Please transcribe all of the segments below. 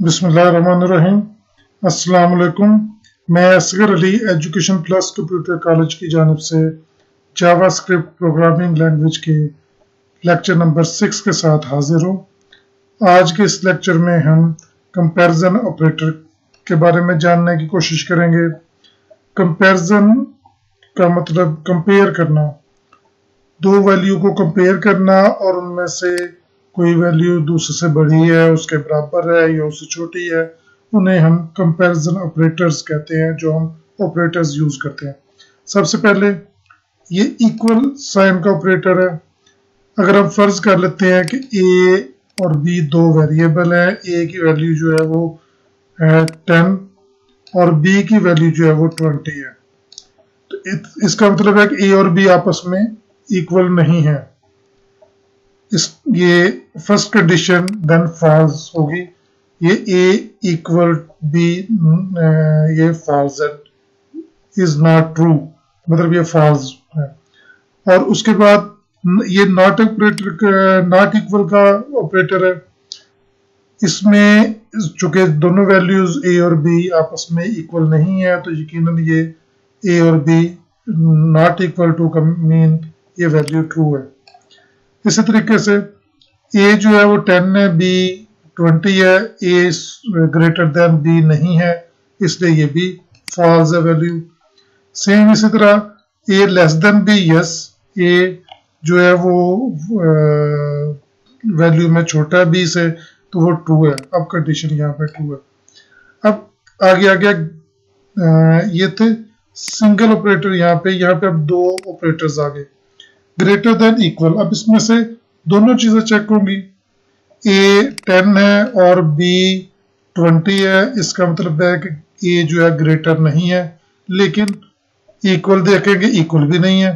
बिस्मिल्लाहिर्रहमानिर्रहीम। अस्सलाम वालेकुम मैं Asghar Ali education plus computer college की जानब से जावा स्क्रिप्ट प्रोग्रामिंग लैंग्वेज के लेक्चर नंबर सिक्स के साथ हाजिर हूँ। आज के इस लेक्चर में हम कंपैरिजन ऑपरेटर के बारे में जानने की कोशिश करेंगे। कंपैरिजन का मतलब कंपेयर करना। दो वैल्यू को कंपेयर करना और उनमें से कोई वैल्यू दूसरे से बड़ी है, उसके बराबर है या उससे छोटी है, उन्हें हम कंपैरिजन ऑपरेटर्स कहते हैं, जो हम ऑपरेटर्स यूज़ करते हैं। सबसे पहले, ये इक्वल साइन का ऑपरेटर है। अगर हम फ़र्ज़ कर लेते हैं कि ए और बी दो वेरिएबल है ए की वैल्यू जो है वो, है टेन और बी की वैल्यू जो है वो ट्वेंटी है। तो इसका मतलब है कि ए और बी आपस में इक्वल नहीं है। इस, ये फ़र्स्ट कंडीशन देन फॉल्स होगी। ये ए इक्वल बी ये फॉल्स है। इज़ नॉट ट्रू मतलब ये फॉल्स है। और उसके बाद ये नॉट ऑपरेटर नॉट इक्वल का ऑपरेटर है। इसमें चूँकि दोनों वैल्यूज़ ए और बी आपस में इक्वल नहीं है तो यकीनन ये ए और बी नॉट इक्वल टू का मीन ये वैल्यू ट्रू है। इसी तरीके से ए जो है वो टेन है बी ट्वेंटी है ए ग्रेटर देन बी नहीं है, इसलिए ये भी फॉल्स है वैल्यू सेम इसी तरह A less than B yes A जो है वो वैल्यू में छोटा है बी से तो वो ट्रू है. अब कंडीशन यहाँ पे ट्रू है. अब आगे आगे ये थे सिंगल ऑपरेटर यहाँ पे यहाँ पे अब दो ऑपरेटर्स आ गए. ग्रेटर देन इक्वल अब इसमें से दोनों चीज़ें चेक होंगी। ए टेन है और बी ट्वेंटी है। इसका मतलब है कि ए जो है ग्रेटर नहीं है, लेकिन इक्वल देखेंगे इक्वल भी नहीं है।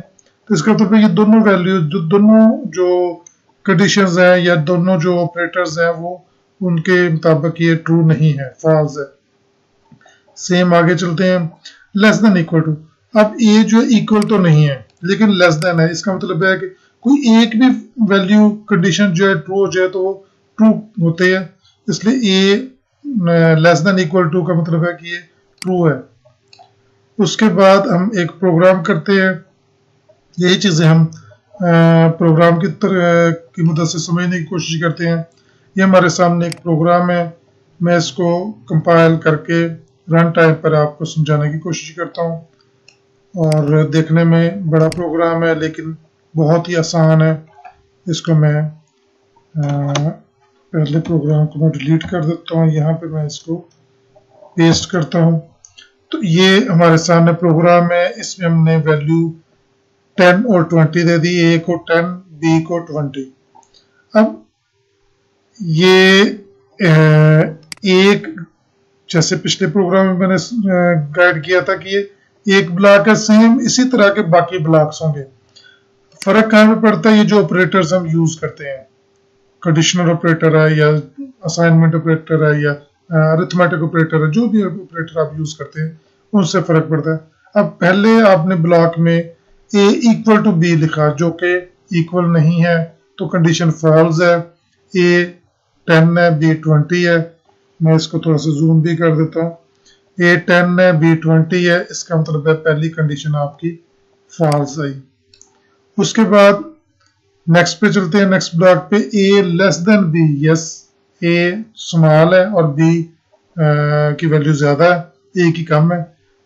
तो इसका मतलब ये दोनों वैल्यू जो दोनों जो कंडीशंस हैं या दोनों जो ऑपरेटर्स हैं, वो उनके मुताबिक ये ट्रू नहीं है फॉल्स है। सेम आगे चलते हैं। लेस देन इक्वल टू अब ए जो इक्वल तो नहीं है। लेकिन लेस देन है। इसका मतलब है कि कोई एक भी वैल्यू कंडीशन जो है ट्रू हो जाए तो ट्रू होते हैं। इसलिए A less than equal to का मतलब है कि ये ट्रू है। उसके बाद हम एक प्रोग्राम करते हैं। यही चीज़ें हम प्रोग्राम की तरह की मदद से समझने की कोशिश करते हैं। ये हमारे सामने एक प्रोग्राम है। मैं इसको कंपाइल करके रन टाइम पर आपको समझाने की कोशिश करता हूँ। और देखने में बड़ा प्रोग्राम है लेकिन बहुत ही आसान है। इसको मैं आ, पहले प्रोग्राम को मैं डिलीट कर देता हूँ। यहाँ पे मैं इसको पेस्ट करता हूँ। तो ये हमारे सामने प्रोग्राम है। इसमें हमने वैल्यू 10 और 20 दे दी। ए को 10 बी को 20 अब ये एक जैसे पिछले प्रोग्राम में मैंने गाइड किया था कि ये एक ब्लॉक है सेम इसी तरह के बाकी ब्लॉक्स होंगे। फ़र्क कहाँ पे पड़ता है? ये जो ऑपरेटर्स हम यूज़ करते हैं। कंडीशनल ऑपरेटर है या असाइनमेंट ऑपरेटर है या अरिथमेटिक ऑपरेटर है, जो भी ऑपरेटर आप यूज़ करते हैं, उनसे फ़र्क पड़ता है। अब पहले आपने ब्लॉक में ए इक्वल टू बी लिखा, जो कि इक्वल नहीं है तो कंडीशन फॉल्स है। ए टेन है बी ट्वेंटी है। मैं इसको थोड़ा सा जूम भी कर देता हूँ। ए टेन है बी ट्वेंटी है, इसका मतलब है पहली कंडीशन आपकी फॉल्स आई। उसके बाद नेक्स्ट पे चलते हैं नेक्स्ट ब्लॉक पे A less than B yes A small है और बी की वैल्यू ज़्यादा है ए की कम है।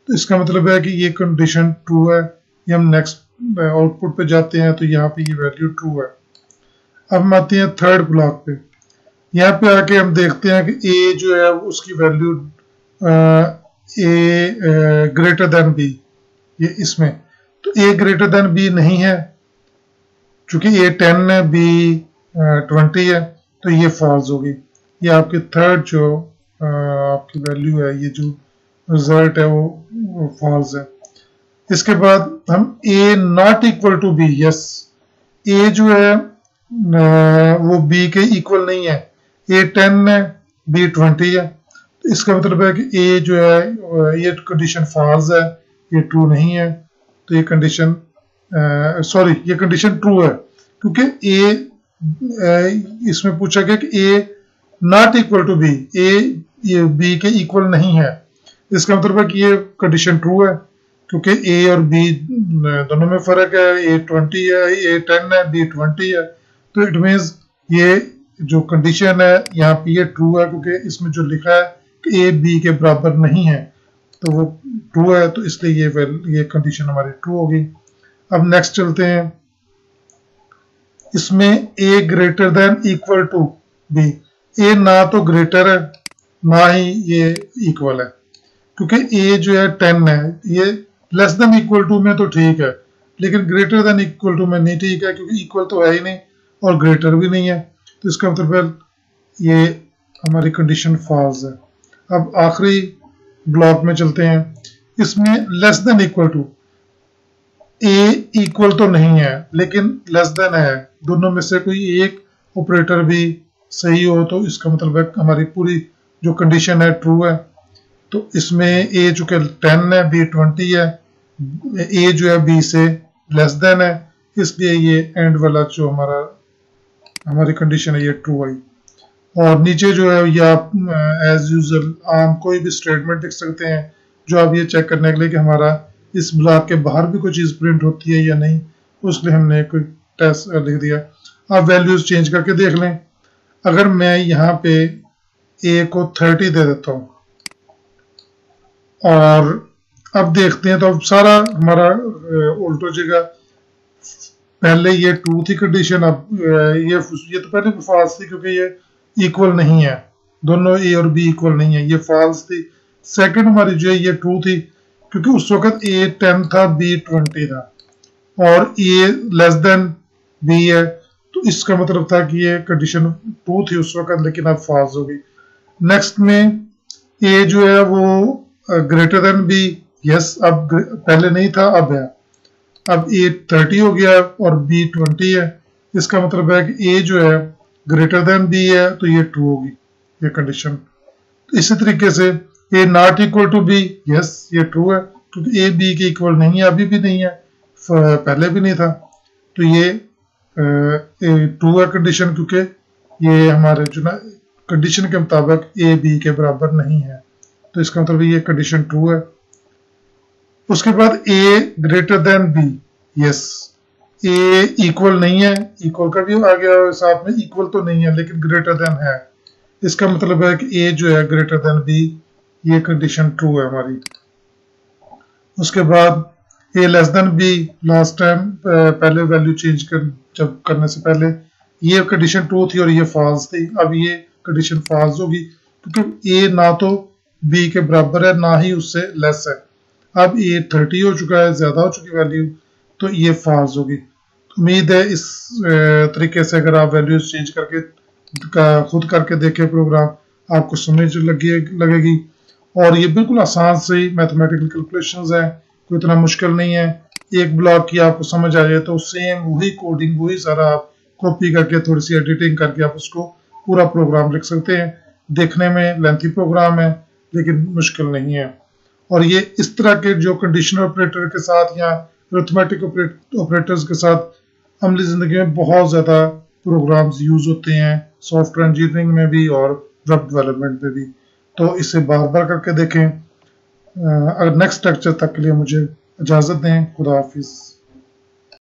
तो इसका मतलब है कि ये कंडीशन ट्रू है। ये हम नेक्स्ट आउटपुट पे जाते हैं तो यहाँ पे ये वैल्यू ट्रू है। अब हम आते हैं थर्ड ब्लॉक पे। यहाँ पे आके हम देखते हैं कि ए जो है, उसकी value A greater than B ये इसमें। तो ए ग्रेटर देन बी नहीं है चूँकि ए टेन है बी ट्वेंटी है तो ये फॉल्स होगी। ये आपकी थर्ड जो आ, आपकी वैल्यू है ये जो रिज़ल्ट है वो, वो फॉल्स है। इसके बाद हम A not equal to B yes A जो है वो बी के इक्वल नहीं है। ए टेन है बी ट्वेंटी है। इसका मतलब है कि ए जो है, ये कंडीशन फॉल्स है, ये ट्रू नहीं है तो ये कंडीशन सॉरी ये कंडीशन ट्रू है, क्योंकि ए इसमें पूछा गया कि A not equal to B A ये बी के इक्वल नहीं है। इसका मतलब है कि ये कंडीशन ट्रू है, क्योंकि ए और बी दोनों में फ़र्क है ए ट्वेंटी है ए टेन है बी ट्वेंटी है तो इट मीन्स ये जो कंडीशन है, यहाँ पे ये ट्रू है, क्योंकि इसमें जो लिखा है ए बी के बराबर नहीं है तो वो ट्रू है तो इसलिए ये वेल ये कंडीशन हमारी ट्रू होगी। अब नेक्स्ट चलते हैं। इसमें A greater than equal to B A ना तो ग्रेटर है, ना ही ये इक्वल है। क्योंकि ए जो है टेन है, ये लेस देन इक्वल टू में तो ठीक है, लेकिन ग्रेटर देन इक्वल टू में नहीं ठीक है, क्योंकि इक्वल तो है ही नहीं, और ग्रेटर भी नहीं है। तो इसका मतलब ये हमारी कंडीशन फॉल्स है। अब आखिरी ब्लॉक में चलते हैं। इसमें less than equal to A equal तो नहीं है, लेकिन लेस देन है। दोनों में से कोई एक ऑपरेटर भी सही हो तो इसका मतलब है हमारी पूरी जो कंडीशन है ट्रू है। तो इसमें ए चूँकि टेन है बी ट्वेंटी है ए जो है बी से लेस देन है। इसलिए ये एंड वाला जो हमारा, हमारी कंडीशन है, ये ट्रू आई और नीचे जो है, या एज यूजल आम कोई भी स्टेटमेंट लिख सकते हैं, जो आप ये चेक करने के लिए कि हमारा इस ब्लॉक के बाहर भी कोई चीज़ प्रिंट होती है या नहीं, उसके हमने कोई टेस्ट लिख दिया। आप वैल्यूज़ चेंज करके देख लें। अगर मैं यहाँ पे ए को थर्टी दे देता हूँ, और अब देखते हैं तो अब सारा हमारा उल्ट हो जाएगा। पहले ये टू थी कंडीशन अब ये ये तो पहले फॉल्स थी, क्योंकि ये इक्वल नहीं है। दोनों ए और बी इक्वल नहीं है। ये फॉल्स थी। सेकंड हमारी जो है, ये ट्रू थी, क्योंकि उस वक्त ए टेन था बी ट्वेंटी था। और ए लेस देन बी है तो इसका मतलब था कि ये कंडीशन टू थी उस वक्त, लेकिन अब फॉल्स होगी नेक्स्ट में ए जो है, वो ग्रेटर देन बी यस अब पहले नहीं था, अब है। अब ए थर्टी हो गया और बी ट्वेंटी है। इसका मतलब है कि ए जो है ग्रेटर देन बी है तो ये ट्रू होगी, ये कंडीशन इसी तरीके से A not equal to B yes ये ट्रू है, क्योंकि ए बी के इक्वल नहीं है, अभी भी नहीं है पहले भी नहीं था. तो ये ट्रू है कंडीशन क्योंकि ये हमारे जो ना कंडीशन के मुताबिक ए बी के बराबर नहीं है. तो इसका मतलब ये कंडीशन ट्रू है. उसके बाद A greater than B yes A equal नहीं है इक्वल का भी आ गया साथ में इक्वल तो नहीं है, लेकिन ग्रेटर देन है। इसका मतलब है कि ए जो है ग्रेटर देन बी ये कंडीशन ट्रू है हमारी। उसके बाद A less than B last time पहले वैल्यू चेंज कर, जब करने से पहले, ये कंडीशन ट्रू थी और ये फॉल्स थी। अब ये कंडीशन फॉल्स होगी, क्योंकि ए ना तो बी के बराबर है, ना ही उससे लेस है। अब ए थर्टी हो चुका है, ज़्यादा हो चुकी वैल्यू तो ये फॉल्स होगी। उम्मीद है इस तरीके से अगर आप वैल्यूज़ चेंज करके का, खुद करके देखें प्रोग्राम आपको समझ लगे लगेगी। और ये बिल्कुल आसान से मैथमेटिकल कैलकुलेशन है कोई इतना मुश्किल नहीं है। एक ब्लॉक की आपको समझ आ जाए तो सेम वही कोडिंग वही सारा आप कॉपी करके थोड़ी सी एडिटिंग करके आप उसको पूरा प्रोग्राम लिख सकते हैं। देखने में लेंथी प्रोग्राम है लेकिन मुश्किल नहीं है। और ये इस तरह के जो कंडीशनल ऑपरेटर के साथ या अर्थमेटिक ऑपरेटर्स के साथ अमली ज़िंदगी में बहुत ज़्यादा प्रोग्राम्स यूज़ होते हैं सॉफ्टवेयर इंजीनियरिंग में भी और वेब डेवलपमेंट में भी। तो इसे बार बार करके देखें। अगर नेक्स्ट लेक्चर तक के लिए मुझे इजाज़त दें। खुदा हाफिज़।